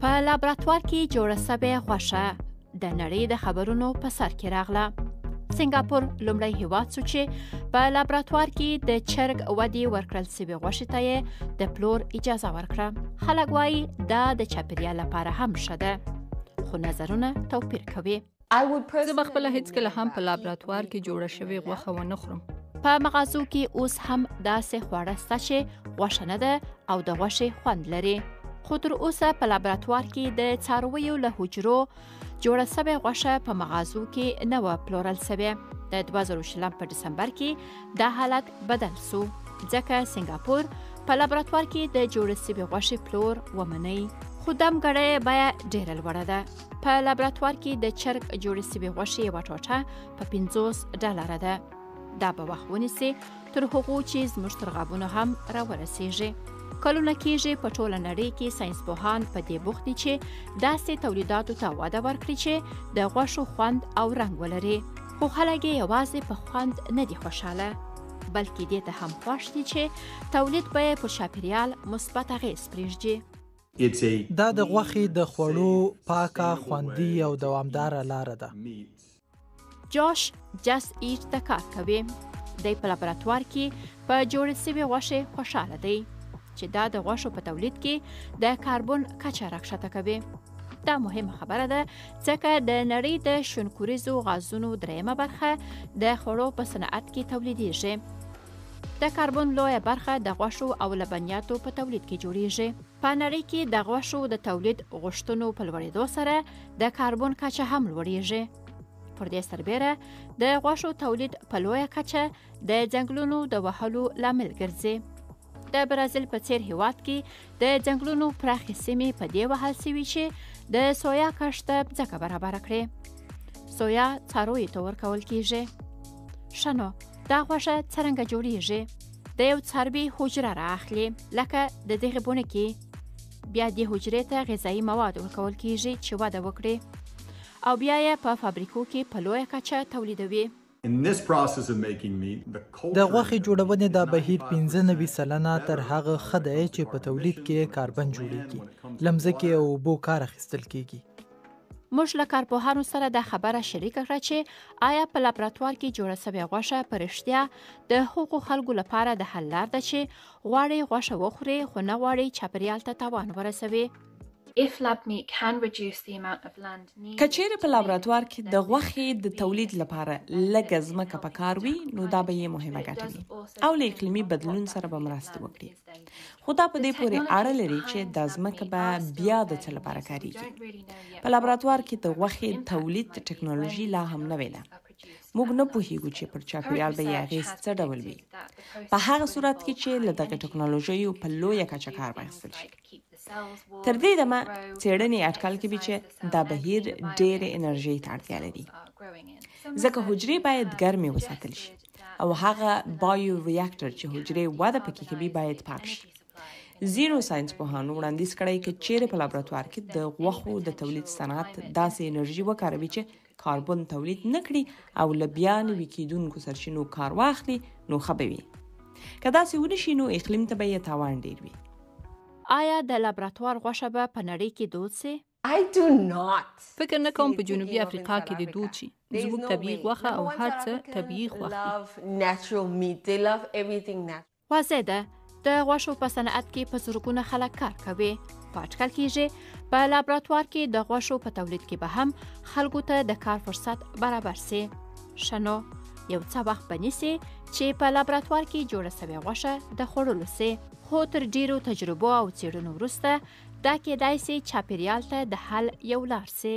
په لابراتوار کې جوړه سوې غوښه د نړۍ د خبرونو په سر کې راغله سنگاپور لومړی هیواد شو چې په لابراتوار کې د چرګ ودی ورکړل سوي غوښې ته د پلور اجازه ورکړه خلک وایي دا د چاپیریال لپاره هم ښه ده خو نظرونه توپیر کوي زه به خپله هیڅکله هم په لابراتوار کې جوړه شوې غوښه ونه خورم په مغازو کې اوس هم داسې خواړه شته چې غوښه نه ده او د غوښې خوند لري خو تر اوسه په لابراتوار کې د څارویو له حجرو جوړه شوې غوښه په مغازو کې نه و پلورل شوې د 2020 په دسمبر کې دا حالت بدل شو ځکه سنگاپور په لابراتوار کې د جوړ شوی غوښې پلور ومني خو دمګړې بیا ډیره لوړه ده په لابراتوار کې د چرګ جوړې سوي غوښې یوه ټوټه په 50 ډالره ده دا به وخت ونیسي تر هغو چې زموږ تر غابونو هم راورسیږي کلونه کیږي په ټوله نړۍ کې ساينس پوهان په دې بوخت دي چې داسې تولیداتو ته وده ورکړي چې د غوښو خوند او رنګ ولري خو خلک یې یوازې په خوند نه دي خوشاله بلکې دې ته هم خوښ دي چې تولید به یې پر چاپیریال مثبت اغېز پرېږدي دا د غوښې د خوړو پاکه، خوندي او دوامداره لاره ده. جاش جس ایټ ته کار کوي. دی په لابراتوار کې په جوړې شوې غوښې خوشاله دی چې دا د غوښو په تولید کې د کاربن کچه راکښته کوي. دا مهمه خبره ده ځکه د نړۍ د شونکوریزو غازونو دریمه برخه د خوړو په صنعت کې تولیدیږي د کاربن لویه برخه د غوښو او لبنیاتو په تولید کې جوړیږي په نړۍ کې د غوښو د تولید غوښتنو په لوړېدو سره د کاربن کچه هم لوړیږي پر دې سربېره د غوښو تولید په لویه کچه د ځنګلونو د وهلو لامل ګرځي د برازیل په څیر هیواد کې د ځنګلونو پراخې سیمې په دې وهل سوي چې د سویا کښت ته ځکه برابره کړي سویا څارویو ته ورکول کیږي ښه نو دا غوښه څرنګه جوړیږي د یو څاروي حجره را اخلي لکه د دغه بونه کې بیا د حجرې ته غذایی مواد ورکول کیږي چې وده وکړي او بیا یې په فابریکو کې په لویه کچه تولیدوي د غوښې جوړونې دا بهیر 95 سلنه تر هغه ښه دی چې په تولید کې کاربن جوړیږي لمزکه او بو کار اخیستل کیږي موږ له کارپوهانو سره دا خبره شریکه کړه چې آیا په لابراتوار کې جوړه سوې غوښه په رښتیا د هغو خلکو لپاره د حل لار ده چې غواړي غوښه وخوري خو نه غواړي چاپریال ته تاوان ورسوي که چیرې په لابراتوار کې د غوښې د تولید لپاره لږه ځمکه په کار وي، نو دا به یې مهمه ګټه وي او له اقلیمي بدلون سره به مرسته وکړي. خو دا په دې پورې اړه لري چې دا ځمکه به بیا د څه لپاره کاریږي. په لابراتوار کې د غوښې تولید ټیکنالوژي لا هم نوې ده. موږ نه پوهیږو چې پر چاپیریال به یې اغیز څه ډول وي. په هغه صورت کې چې له دغې ټیکنالوژۍ په لویه کچه کار واخیستل شي. تر دې دمه څېړنې اټکل کوي چې دا بهیر ډېر انرژي ته اړتیا لري ځکه حجرې باید ګرمې وساتل شي او هغه بایو ریاکټر چې حجرې وده پکې کوي باید پاک شي زیرو ساينس پوهانو وړاندیز کړی چې چیرې په لابراتوار کې د غوښو د تولید صنعت داسې انرژي وکاروي چې کاربن تولید نه کړي او له بیا نوي کېدونکو سرچینو کار واخلي نو ښه به وي که داسې ونه شي نو اقلیم ته به یې تاوان ډېر وي آیا د لابراتوار غوښه به په نړۍ کې دود سي؟ فکر نه کوم په جنوبي افریقا کې دې دود شي زموږ طبیعي غوښه او هر څه طبیعي خوښ دي. واضح ده د غوښو په صنعت کې په زرګونه خلک کار کوي په اټکل کیږي په لابراتوار کې د غوښو په تولید کې به هم خلکو ته د کار فرصت برابر سي شنو یو څه وخت بنیسي چې په لابراتوار کې جوړه سوې غوښه د خوړلو سي خو تر ډیرو تجربو او څیړنو وروسته دا کېدای سي چاپیریال ته د حل یو لار سي